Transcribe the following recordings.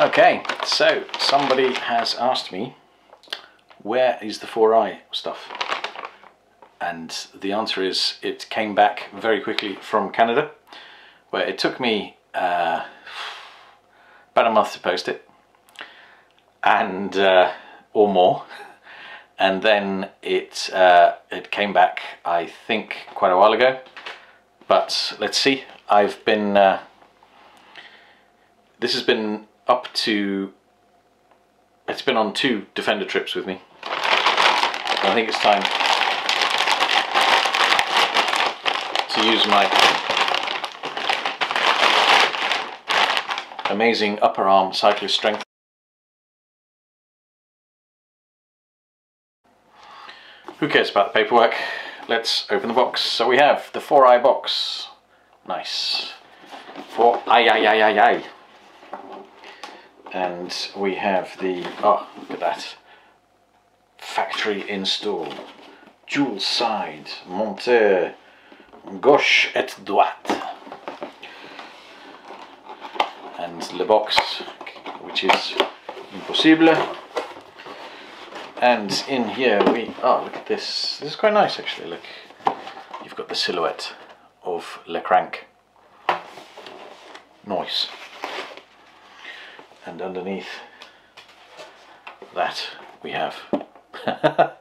Okay, so somebody has asked me where is the 4i stuff? And the answer is it came back very quickly from Canada, where it took me uh, about a month to post it, and uh, or more, and then it uh, it came back I think quite a while ago. But let's see. I've been uh, this has been up to it's been on two Defender trips with me. I think it's time to use my amazing upper arm cyclist strength. Who cares about the paperwork? Let's open the box. So we have the 4i box. Nice. 4 i i i i i. And we have the, oh, look at that. Factory install. Dual side. Monteur. Gauche et droite. And le box, which is impossible. And in here we, oh look at this, this is quite nice actually, look. You've got the silhouette of Le Crank. Nice. And underneath that we have a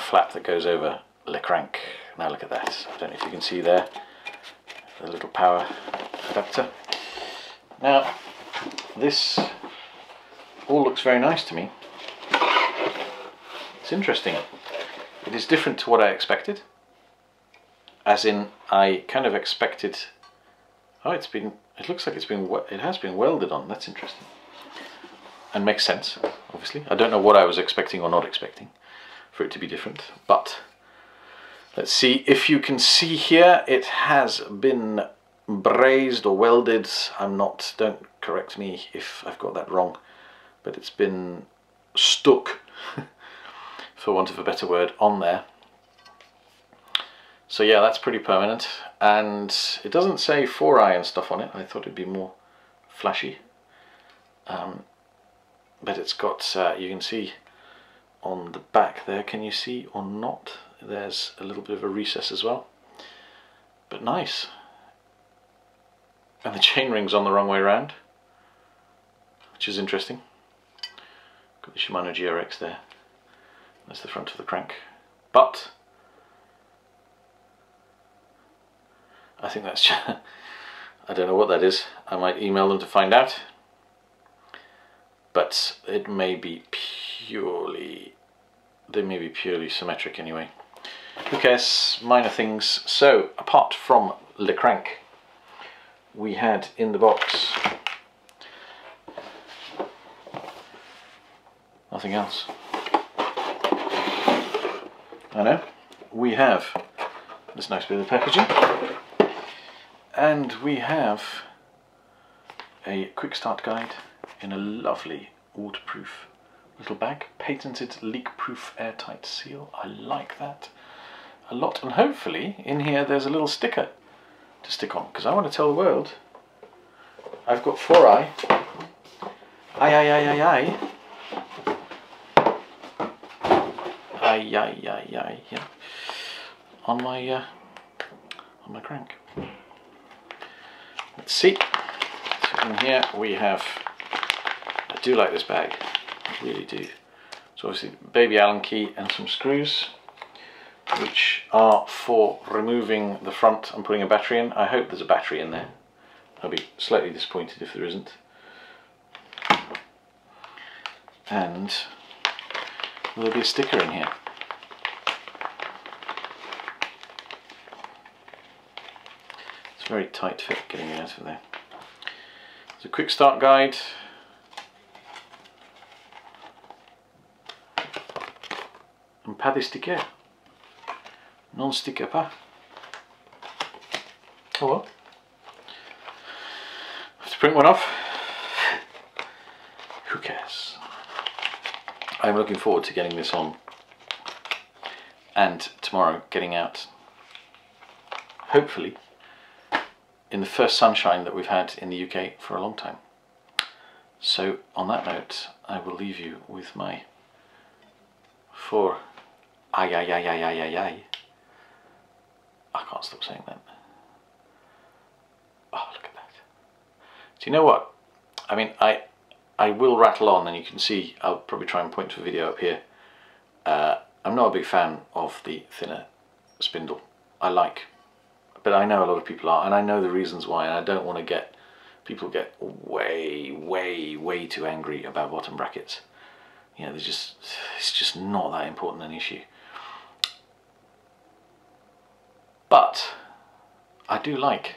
flap that goes over Le Crank. Now look at that, I don't know if you can see there, the little power adapter. Now this all looks very nice to me. It's interesting. It is different to what I expected. As in, I kind of expected. Oh, it's been. It looks like it's been. It has been welded on. That's interesting. And makes sense, obviously. I don't know what I was expecting or not expecting for it to be different, but let's see if you can see here. It has been brazed or welded. I'm not. Don't correct me if I've got that wrong but it's been stuck, for want of a better word, on there. So yeah, that's pretty permanent. And it doesn't say 4i and stuff on it. I thought it'd be more flashy. Um, but it's got, uh, you can see on the back there, can you see or not? There's a little bit of a recess as well. But nice. And the chain ring's on the wrong way around, which is interesting. Got the Shimano GRX there. That's the front of the crank. But I think that's I don't know what that is. I might email them to find out. But it may be purely they may be purely symmetric anyway. Who cares? Minor things. So apart from Le Crank, we had in the box nothing else. I know. We have this nice bit of packaging and we have a quick start guide in a lovely waterproof little bag, patented leak-proof airtight seal. I like that a lot and hopefully in here there's a little sticker to stick on because I want to tell the world I've got 4i. Aye, aye, aye, aye, aye. ay, ay, ay, ay, yeah, on my uh, on my crank. Let's see. So in here we have. I do like this bag. I really do. So obviously baby Allen key and some screws, which are for removing the front and putting a battery in. I hope there's a battery in there. I'll be slightly disappointed if there isn't. And there'll be a sticker in here. Very tight fit getting it out of there. It's a quick start guide. And pas de sticker. Non sticker pas. Oh well. Have to print one off. Who cares? I'm looking forward to getting this on and tomorrow getting out hopefully in the first sunshine that we've had in the UK for a long time. So on that note, I will leave you with my four ay ay ay ay ay ay ay. I can't stop saying that. Oh, look at that. Do you know what? I mean, I I will rattle on and you can see, I'll probably try and point to a video up here. Uh, I'm not a big fan of the thinner spindle. I like, but I know a lot of people are and I know the reasons why and I don't want to get, people get way, way, way too angry about bottom brackets. You know, there's just, it's just not that important an issue. But I do like,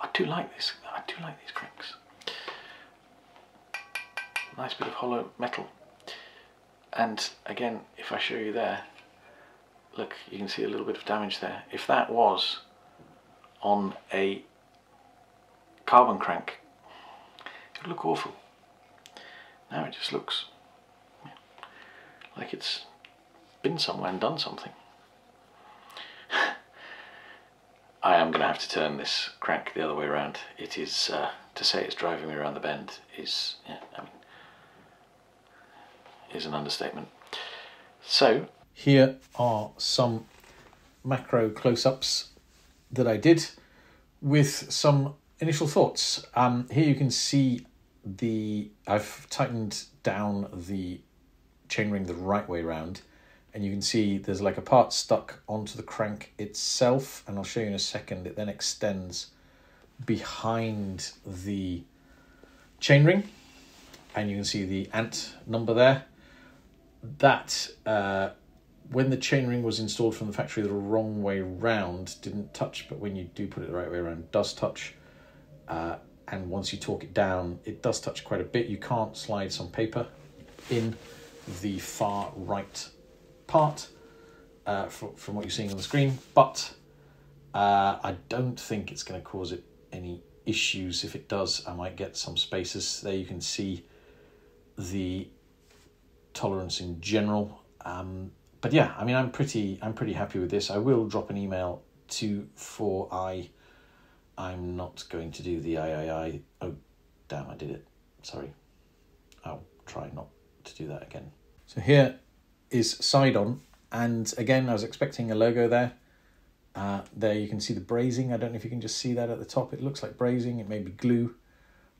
I do like this, I do like these cranks nice bit of hollow metal and again if I show you there look you can see a little bit of damage there if that was on a carbon crank. It would look awful. Now it just looks like it's been somewhere and done something. I am going to have to turn this crank the other way around. It is uh, to say it's driving me around the bend is yeah, I mean is an understatement. So here are some macro close-ups that I did with some initial thoughts. Um, here you can see the I've tightened down the chainring the right way around and you can see there's like a part stuck onto the crank itself and I'll show you in a second it then extends behind the chainring and you can see the ANT number there that uh, when the chainring was installed from the factory the wrong way round didn't touch but when you do put it the right way around does touch. Uh, and once you torque it down it does touch quite a bit. You can't slide some paper in the far right part uh, from, from what you're seeing on the screen but uh, I don't think it's going to cause it any issues. If it does I might get some spaces. There you can see the tolerance in general. Um, but yeah, I mean, I'm pretty, I'm pretty happy with this. I will drop an email to for I. I'm not going to do the III. Oh, damn! I did it. Sorry. I'll try not to do that again. So here is Sidon, and again, I was expecting a logo there. Uh, there you can see the brazing. I don't know if you can just see that at the top. It looks like brazing. It may be glue.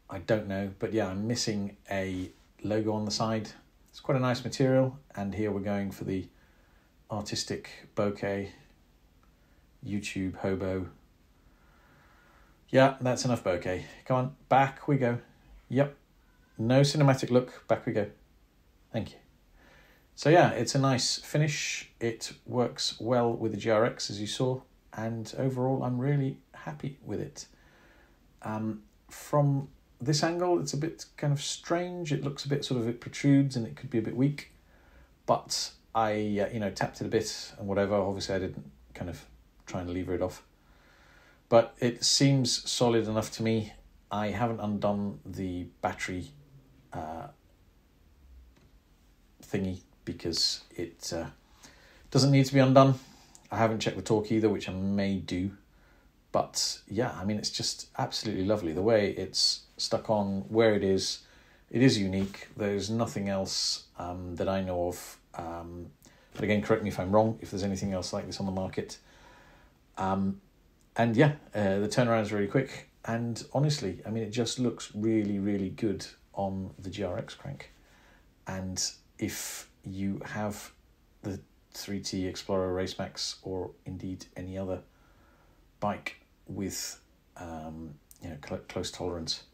I don't know, but yeah, I'm missing a logo on the side. It's quite a nice material, and here we're going for the artistic bokeh, YouTube hobo. Yeah, that's enough bokeh. Come on, back we go. Yep, no cinematic look, back we go. Thank you. So yeah, it's a nice finish. It works well with the GRX as you saw, and overall I'm really happy with it. Um, from this angle, it's a bit kind of strange. It looks a bit sort of, it protrudes and it could be a bit weak. But I, uh, you know, tapped it a bit and whatever. Obviously, I didn't kind of try and lever it off. But it seems solid enough to me. I haven't undone the battery uh, thingy because it uh, doesn't need to be undone. I haven't checked the torque either, which I may do. But yeah, I mean, it's just absolutely lovely. The way it's stuck on where it is. It is unique. There's nothing else um, that I know of. Um, but again, correct me if I'm wrong. If there's anything else like this on the market, um, and yeah, uh, the turnaround is really quick. And honestly, I mean, it just looks really, really good on the GRX crank. And if you have the 3T Exploro Race Max or indeed any other bike with um, you know cl- close tolerance,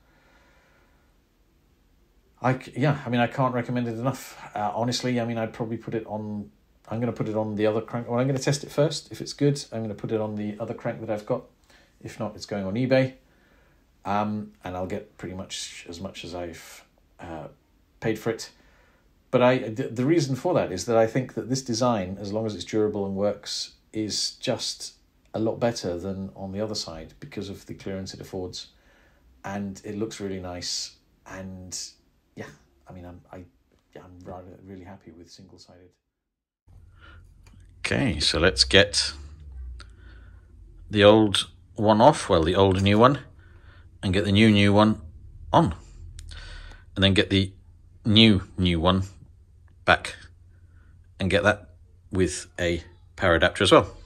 I yeah, I mean I can't recommend it enough. Uh, honestly, I mean I'd probably put it on. I'm going to put it on the other crank. Well, I'm going to test it first. If it's good, I'm going to put it on the other crank that I've got. If not, it's going on eBay. Um, and I'll get pretty much as much as I've uh, paid for it. But I the, the reason for that is that I think that this design, as long as it's durable and works, is just a lot better than on the other side because of the clearance it affords, and it looks really nice and yeah, I mean, I'm I, yeah, I'm rather, really happy with single sided. Okay, so let's get the old one off, well, the old new one, and get the new new one on. And then get the new new one back and get that with a power adapter as well.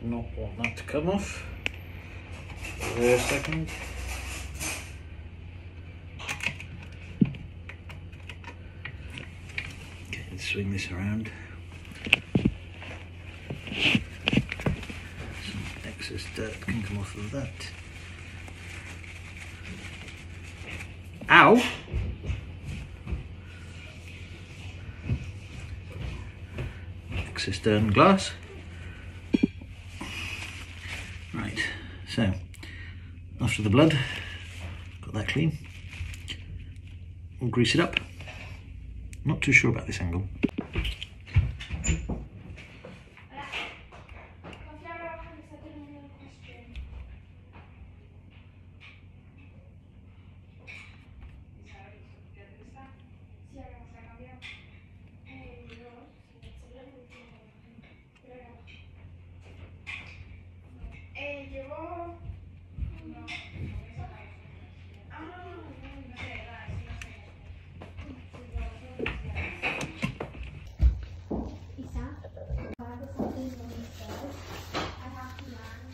Did not want that to come off. A second. Swing this around. Some excess dirt can come off of that. Ow! Excess and glass. Right, so after the blood, got that clean. We'll grease it up. Not too sure about this angle. Eh, llevo... No. Ah, no, no, no sé, nada, sí, no sé. Isa, para que something when he says, I have to learn.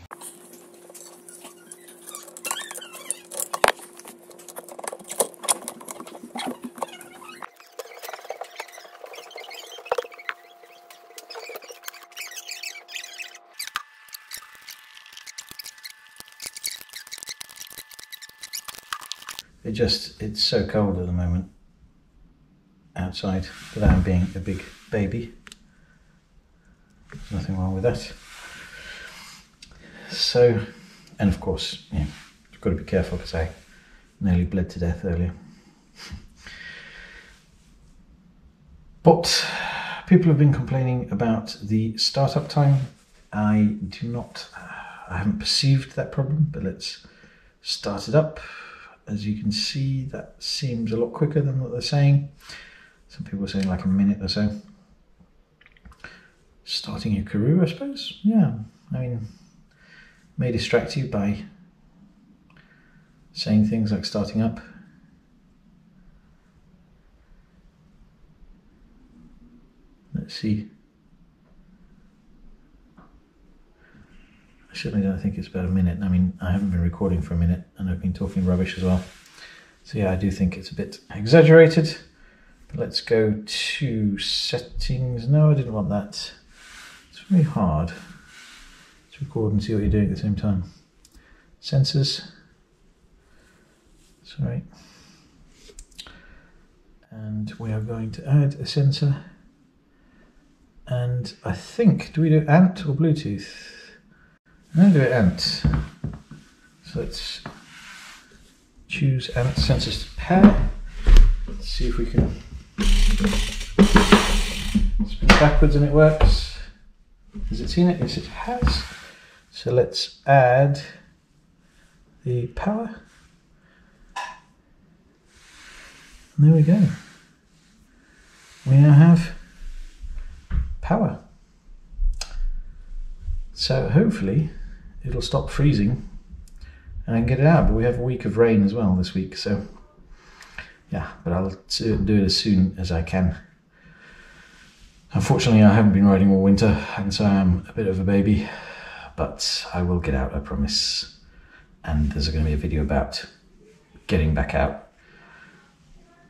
It just, it's so cold at the moment outside without being a big baby. There's nothing wrong with that. So, and of course, yeah, you've got to be careful because I nearly bled to death earlier. But people have been complaining about the startup time. I do not, I haven't perceived that problem, but let's start it up. As you can see, that seems a lot quicker than what they're saying. Some people are saying like a minute or so. Starting your career, I suppose. Yeah, I mean, may distract you by saying things like starting up. Let's see. I certainly don't think it's about a minute. I mean, I haven't been recording for a minute and I've been talking rubbish as well. So, yeah, I do think it's a bit exaggerated. But let's go to settings. No, I didn't want that. It's very hard to record and see what you're doing at the same time. Sensors. Sorry. And we are going to add a sensor. And I think, do we do ANT or Bluetooth? To do it ANT. So let's choose ANT to pair. Let's see if we can spin backwards and it works. Has it seen it? Yes, it has. So let's add the power. And there we go. We now have power. So hopefully it'll stop freezing and I can get it out. But we have a week of rain as well this week, so yeah. But I'll do it as soon as I can. Unfortunately, I haven't been riding all winter, and so I'm a bit of a baby. But I will get out, I promise. And there's going to be a video about getting back out,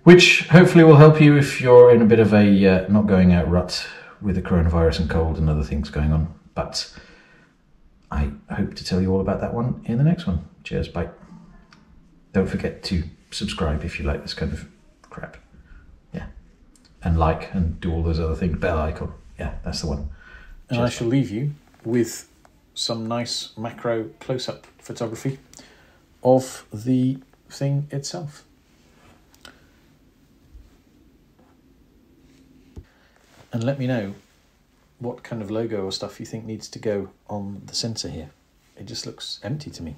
which hopefully will help you if you're in a bit of a uh, not going out rut with the coronavirus and cold and other things going on. But I hope to tell you all about that one in the next one. Cheers, bye. Don't forget to subscribe if you like this kind of crap. Yeah. And like and do all those other things. Bell icon. Yeah, that's the one. And I Cheers, shall leave you with some nice macro close up photography of the thing itself. And let me know what kind of logo or stuff you think needs to go on the sensor here. It just looks empty to me.